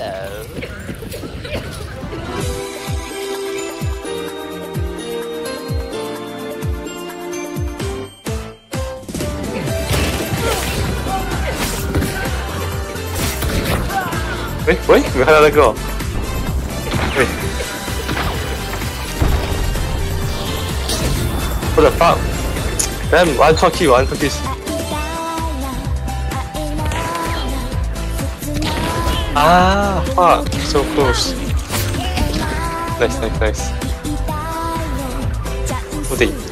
Hello. Wait, wait, we had to go. Wait. What the fuck? Damn, one cookie, one cookies. Ah, fuck, so close. Nice, nice, nice. 어디?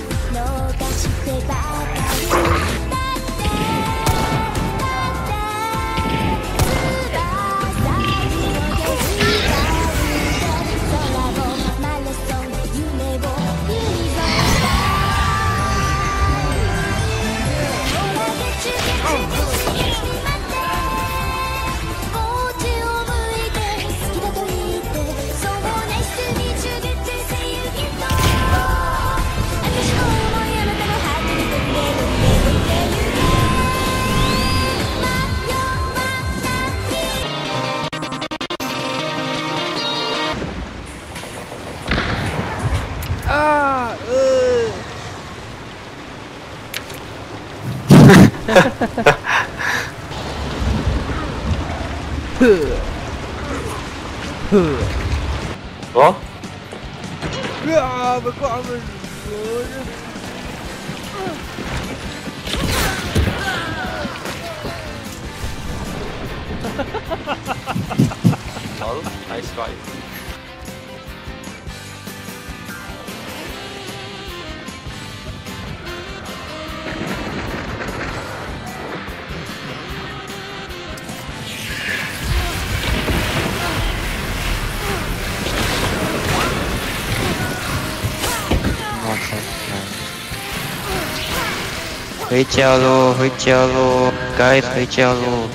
回家喽，回家喽，该回家喽。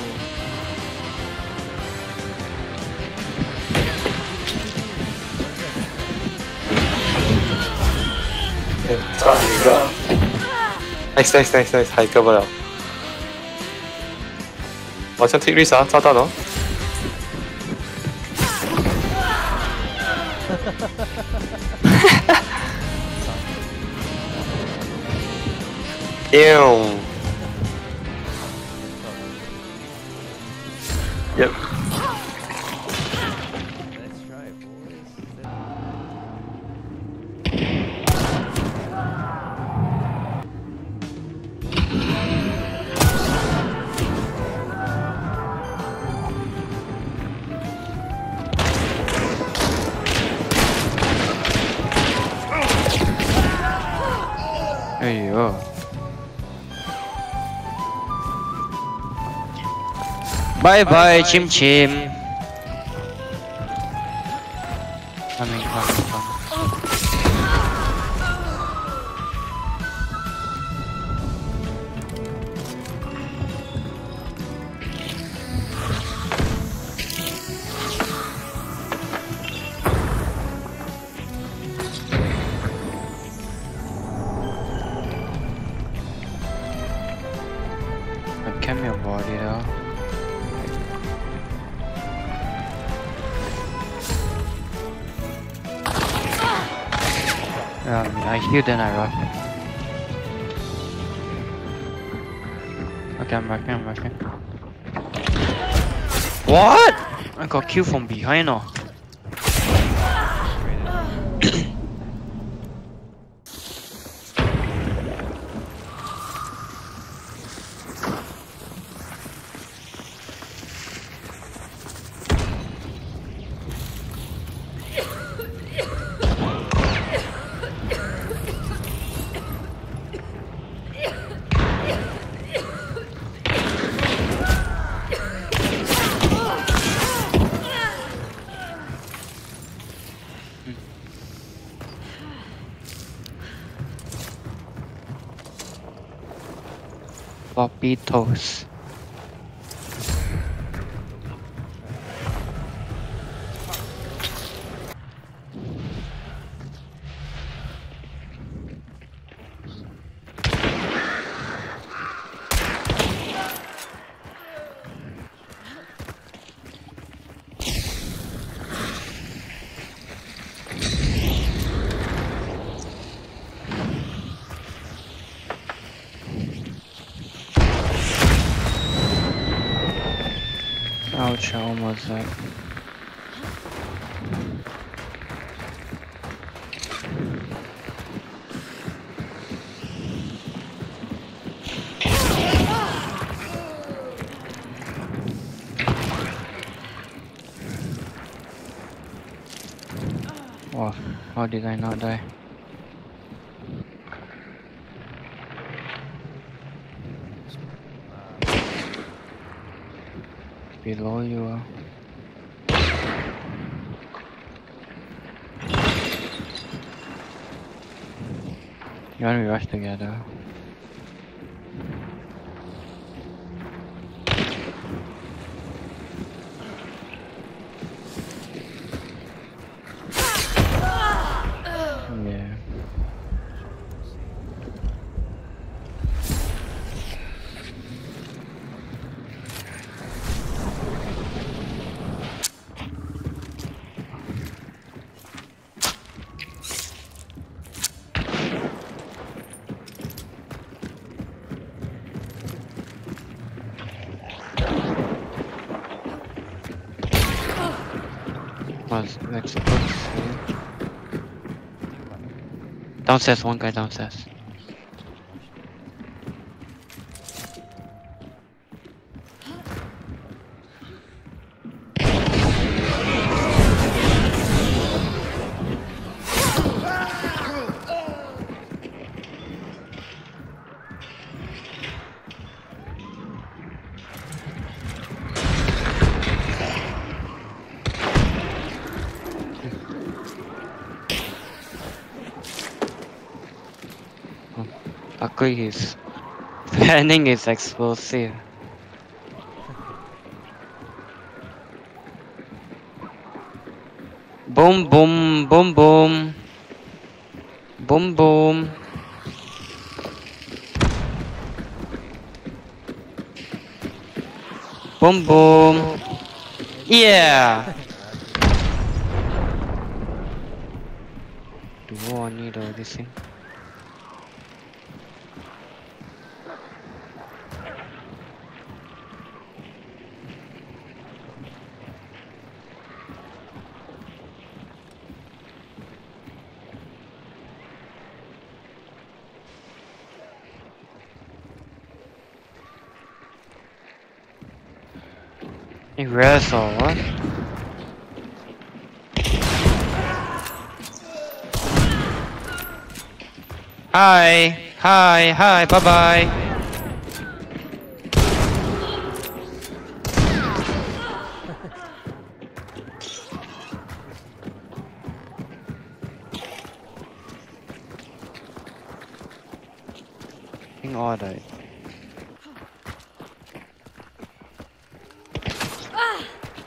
差一个，nice nice nice，还一个不了。好像听绿啥炸弹了。哈哈哈哈哈！Damn. Yep. Bye bye, bye Chim Chim. Coming, coming, coming. Come here, body though. Um, I heal then I. Okay, I'm back, I'm back. What? I got killed from behind oh. Pitos. Out, almost like. Wow, how did I not die? Below you. uh. You want to rush together? Yeah. Like to say? Downstairs, one guy downstairs. His fanning is explosive. Boom boom boom boom. Boom boom. Boom boom. Yeah. Do I need all this thing? Or what? Hi, hi, hi, bye bye. In order.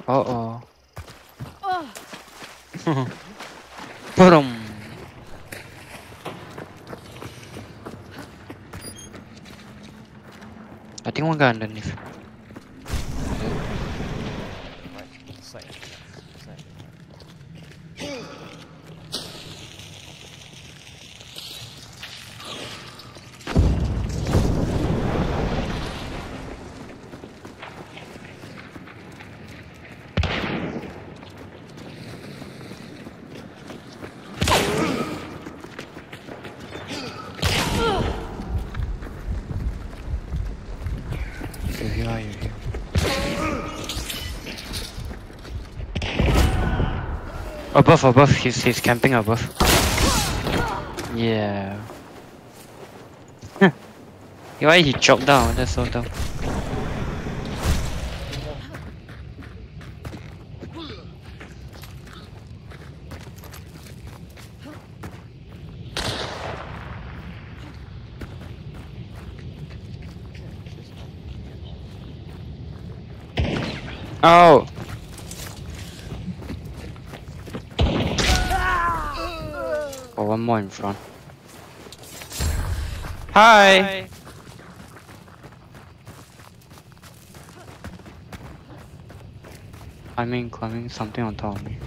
Uh oh. Boom. I think one guy underneath. Right, second, second. You here, you here. Above, above, he's, he's camping above. Yeah. Why he chopped down? That's so dumb. Oh! One more in front. Hi! I mean climbing, something on top of me.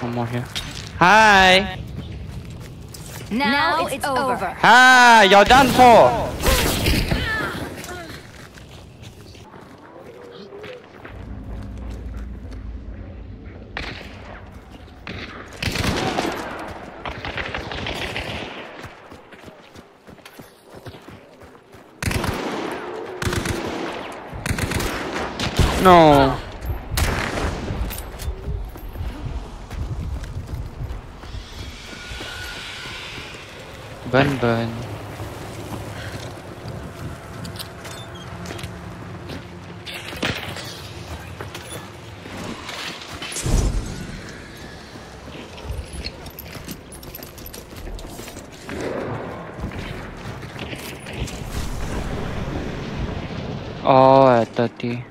One more here. Hi! Now, it's, over. Ah, you're done for. No. Burn. Oh, at 30.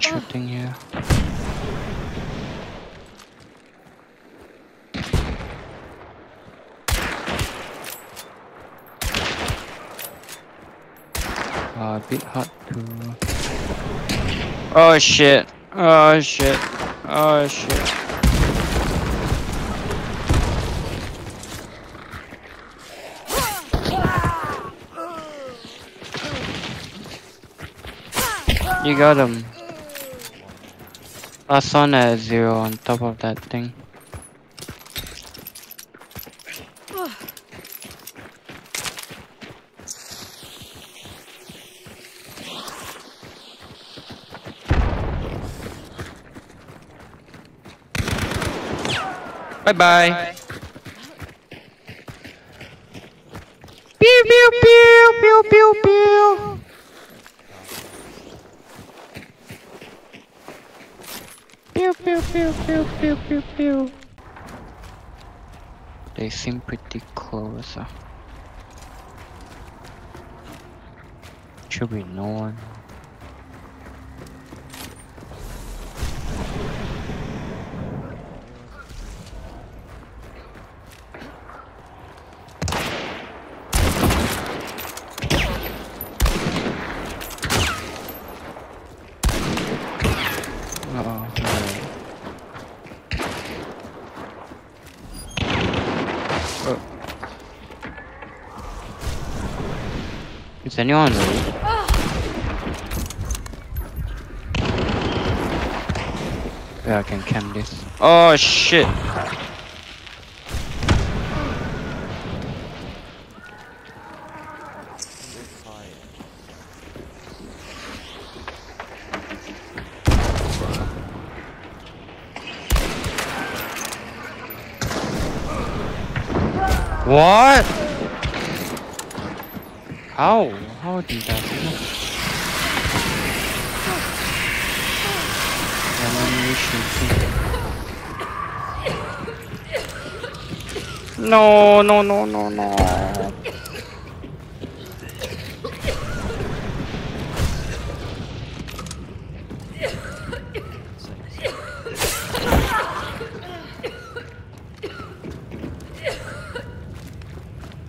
Shooting here. Uh, a bit hard to. Oh shit! Oh shit! Oh shit! You got him. Last one at zero on top of that thing. Bye bye. Pew pew pew pew pew pew. Pew pew pew pew pew pew pew. They seem pretty close. Should be no one. Uh-oh, alright. Oh. Is anyone ready? Yeah, I can camp this. Oh shit! What? How? How did that happen? Enemy shooting. No, no, no, no, no.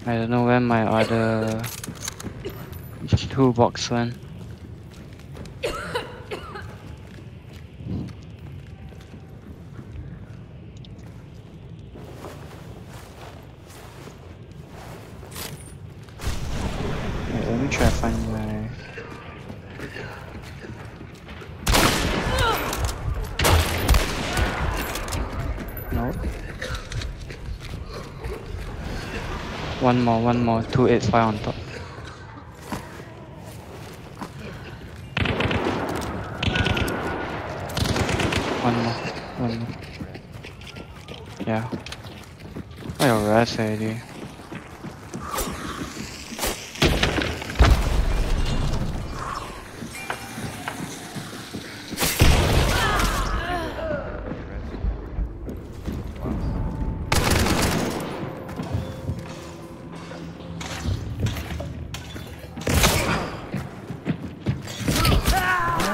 I don't know where my other toolbox went. Wait, let me try to find my. Nope. One more, one more, two eight five on top. One more, one more. Yeah. Oh, your rest already.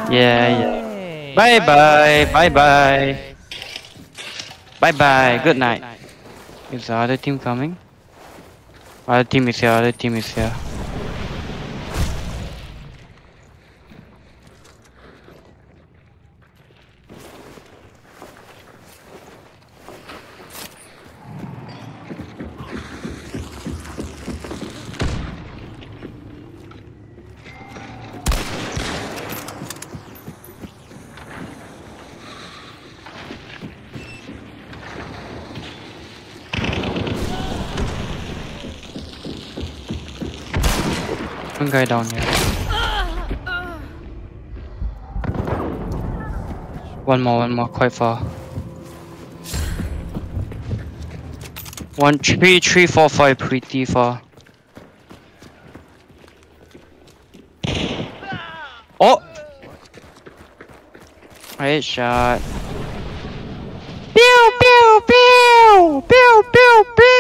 Yeah, yeah. Bye bye, bye bye. Bye bye, good night. Is the other team coming? Other team is here, other team is here. Guy down here. One more, one more, quite far. One, three, three, four, five, pretty far. Oh! Great shot. Pew, pew, pew! Pew, pew, pew!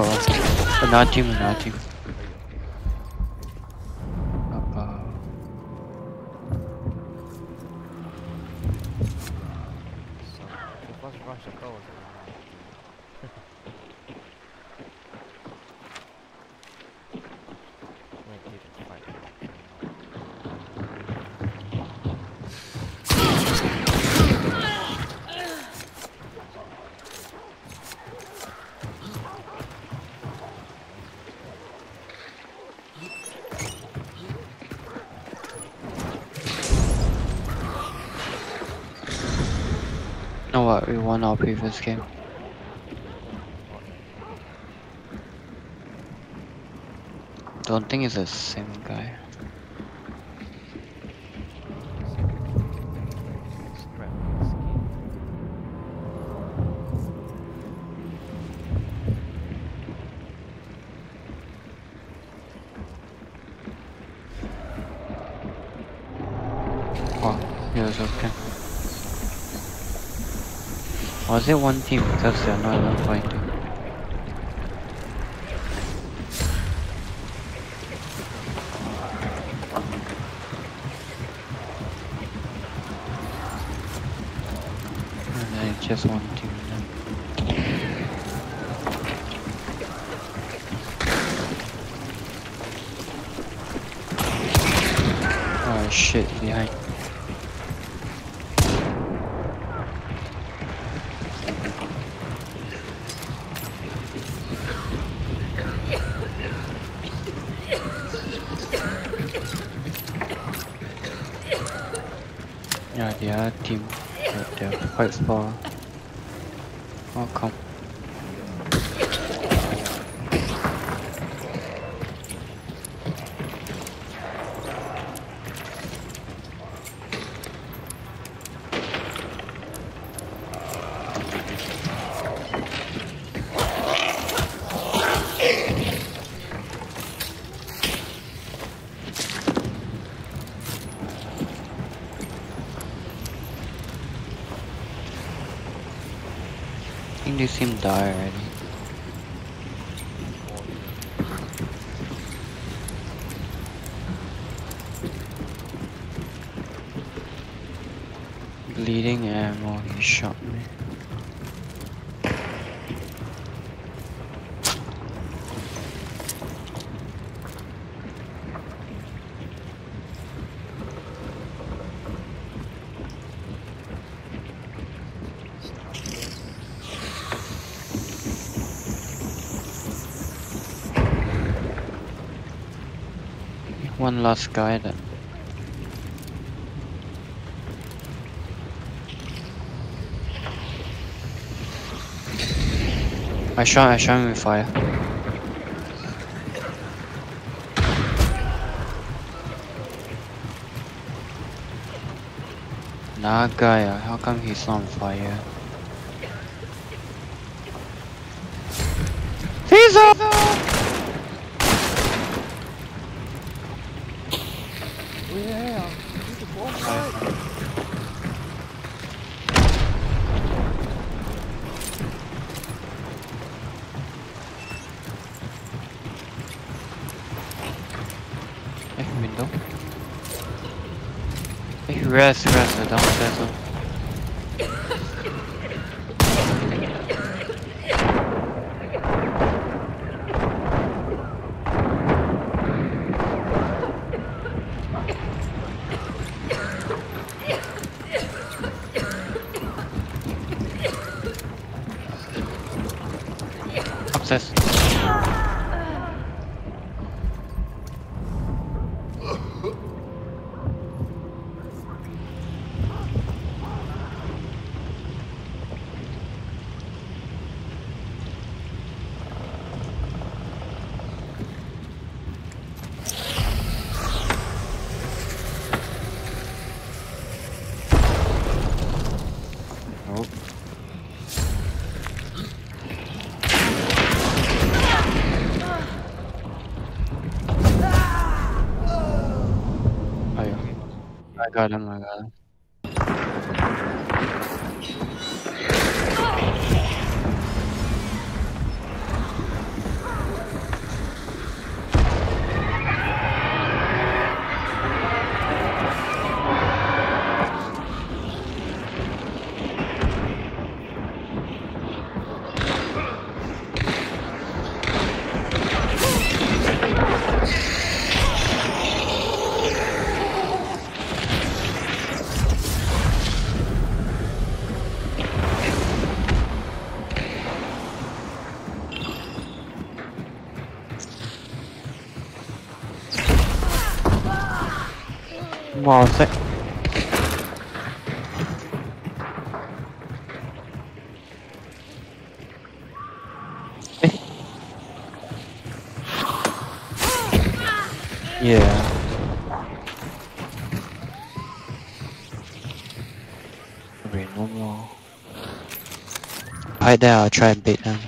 Oh, another team, another team. Uh-oh. So, the first rush of goals. Wait, keep it fight. What? We won our previous game. Don't think it's the same guy. Scrap skin. Oh, it was okay. Was it one team? Because they're not even fighting. Yeah, the other team, but they're quite far. Oh, come. I think this team died already. Bleeding ammo, he shot me. One last guy then. I shot, I shot him with fire. Guy, uh, how come he's on fire? Caesar! Eh, Eh, rest, I rest, downstairs. oh. I got Wow. Eh. Yeah. Okay, no more. Right there, I'll try and bait them.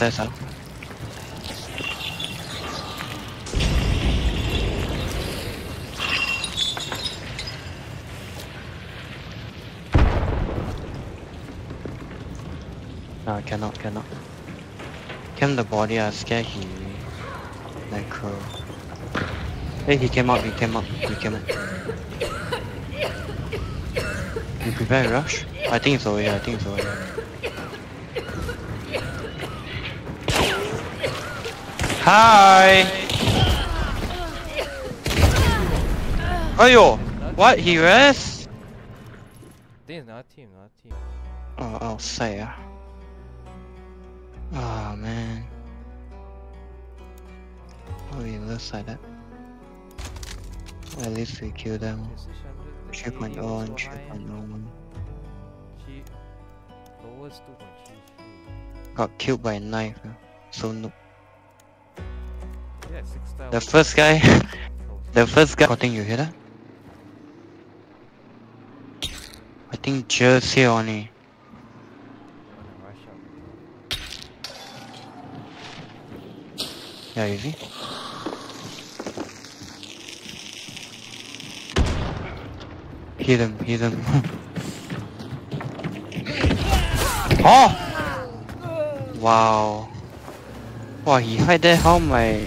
Wait. Don't say. No, cannot, cannot. Came the body, I scared he... Like, uh... Hey, he came up, he came up, he came up. You prepare rush? I think it's over here, I think it's over here. Hi! Ayo! What? He rests? This is not a team, not a team. Oh, I'll say ah. Oh man. Oh, he looks like that. At least we killed them. This is 100 3.0 also and high 3.01. Lowest 2.33. Got killed by a knife. So noob. Yeah, 6 star. The first guy, the first guy. I think you hear that? I think just here only. Wanna rush out. Yeah, you see? Hit him, hit him. oh! Wow. Wow, he hide there, how my...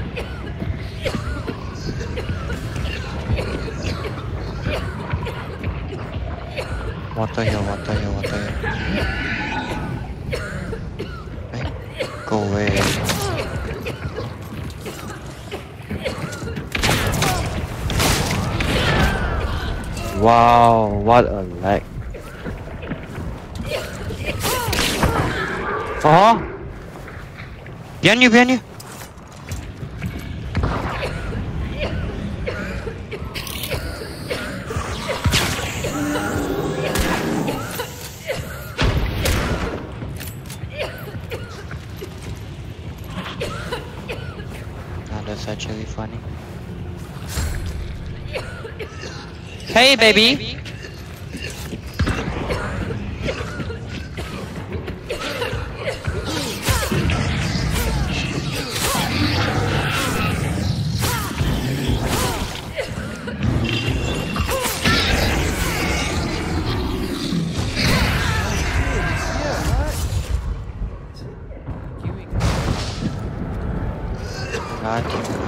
Maybe they'll come. Water here, water here, water here. Hey, go away. Wow, what a lag. Oh! Behind you, behind you! Hey, baby. Give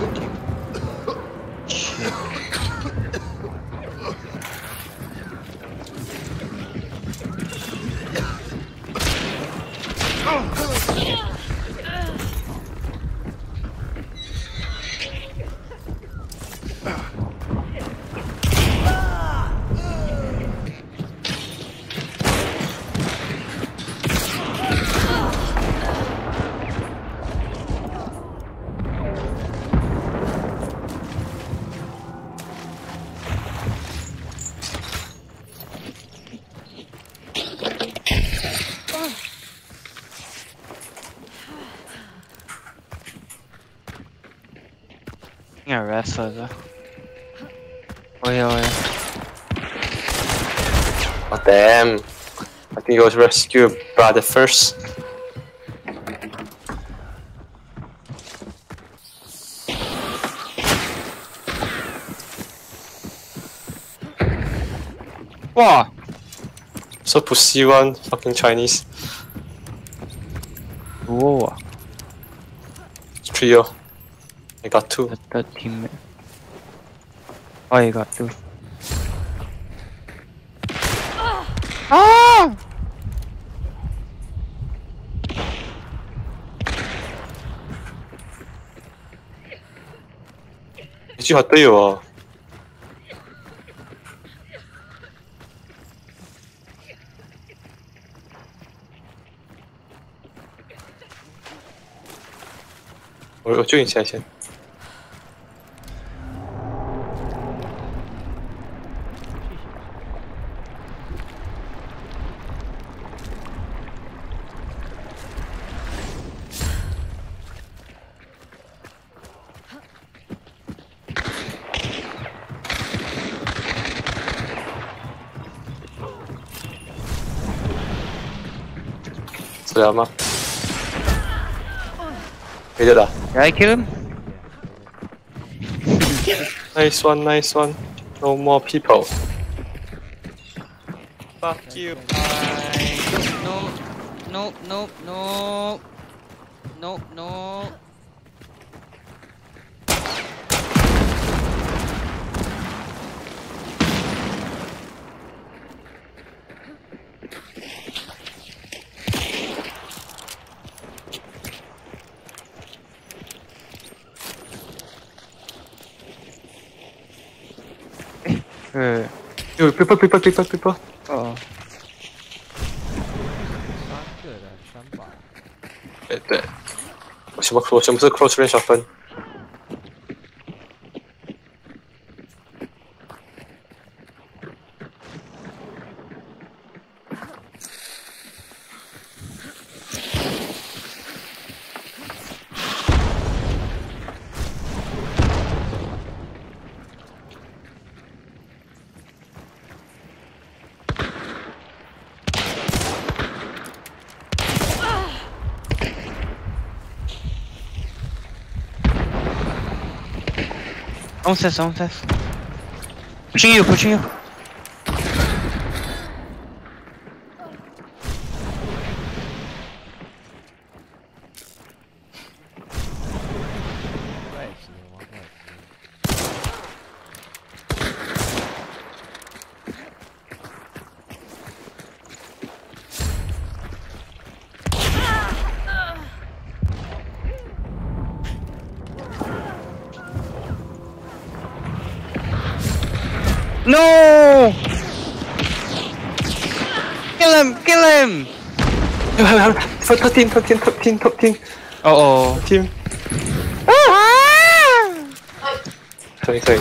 Yeah, wrestler though. Oh yeah, oh yeah. Oh damn. I think it was rescue brother first. Wow! So pussy one, fucking Chinese. Whoa! Trio. I got two. Got the team. I got two. Ah! 이지 갔다요 와. 어, 어쩌긴 제가 Actually, i. He did that. I kill him? nice one, nice one. No more people. Fuck you. No, no, no, no, no, no. 呃，又飞跑飞跑飞跑飞跑，哦，三个的三百，哎对，什么什么不是 close 点小分？Downstairs, downstairs. Pushing you, pushing you. Top team, top team, top team, top team. Uh oh. Top team. sorry, sorry.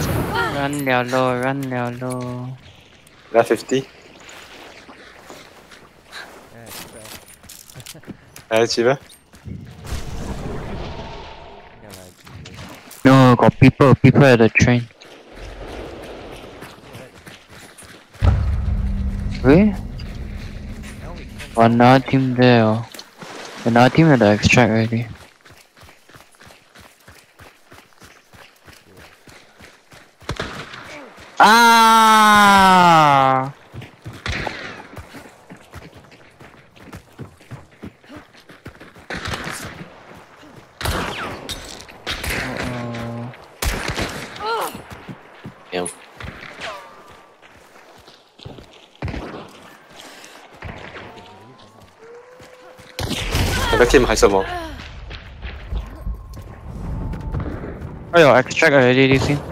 Run liao low, run liao low. Last 50. Hai Chiba. No, got people, people at the train. Where? Oh, One team there. Oh oh. Another team at the extract already. Ah! Uh-oh. Damn. Jakim hajsował? O jo, jak check already, you?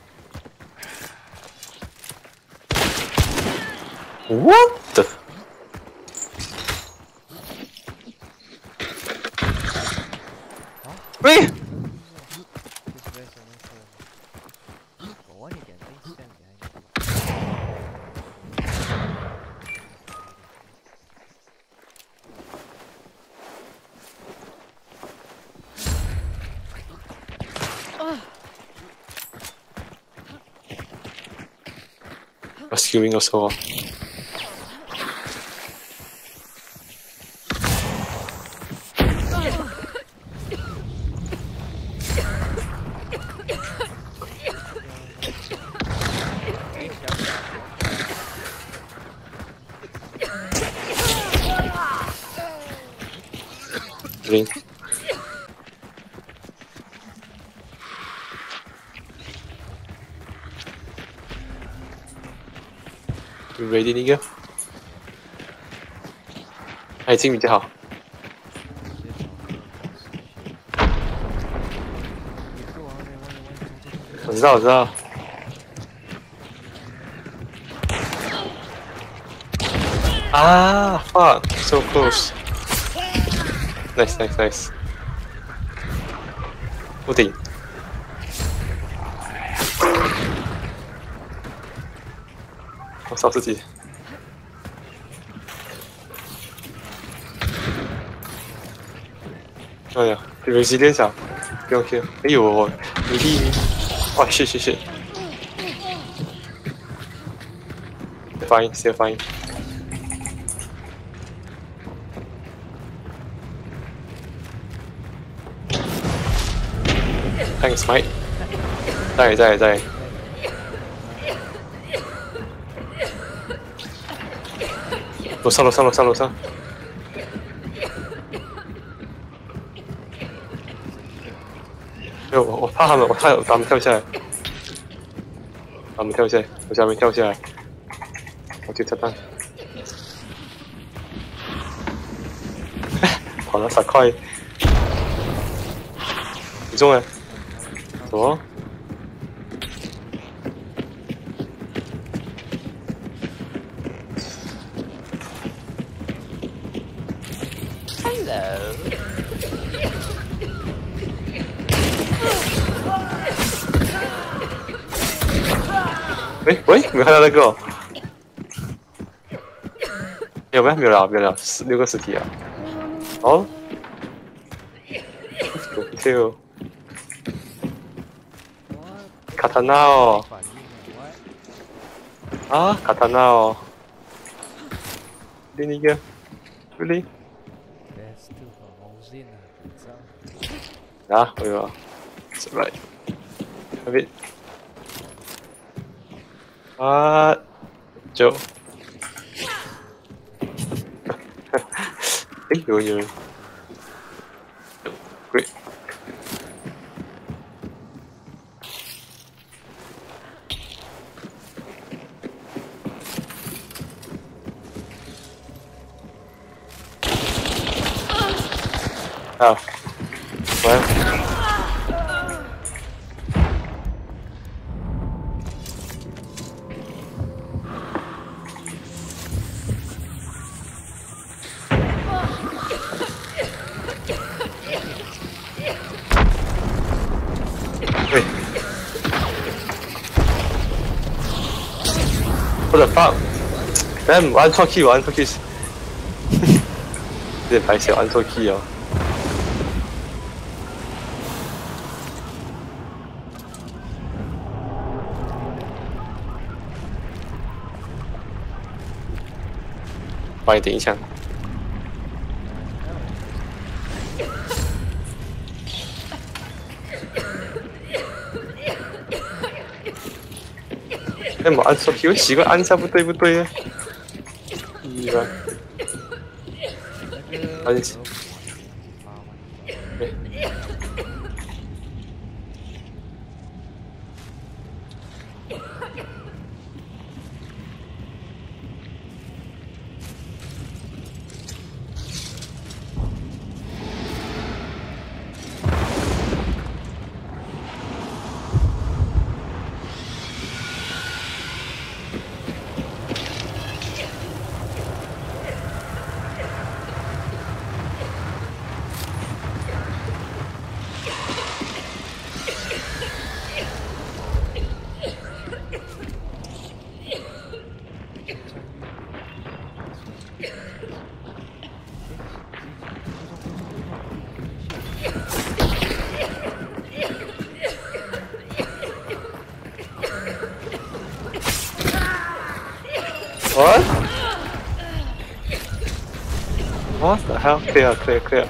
rescuing also. ah. Green. You ready, nigga? 还进比较好。直接找个方式。你过往那往那往走走走。我知道，我知道。啊，fuck, so close. Nice, nice, nice. 屋顶。 找自己。哎呀，有几点想，不要 Q。哎呦，你第一，哇，谢谢谢。发音，谢发音。Thanks, mate. 在在。在楼上楼上楼上楼上。哎呦，我我怕他们，我怕他们跳下来，他们跳下来，我下面跳下来，我就炸弹。跑了十块，你中了，什么？看到那个、有没有？没有了，没有了，十六个尸体啊！哦，kill，卡塔纳哦，啊，卡塔纳哦，另一个。这里啊，你知道？啊，我有 What? Chỗ. Ít rồi nhiều. Great. Oh. Fam, one talk key, one talk key. 这排小安托基哦，帮你顶一枪。哎，没安托基，我奇怪，安下不对不对啊。一般。可以啊，可以，可以啊。